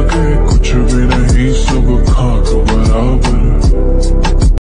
आगे कुछ भी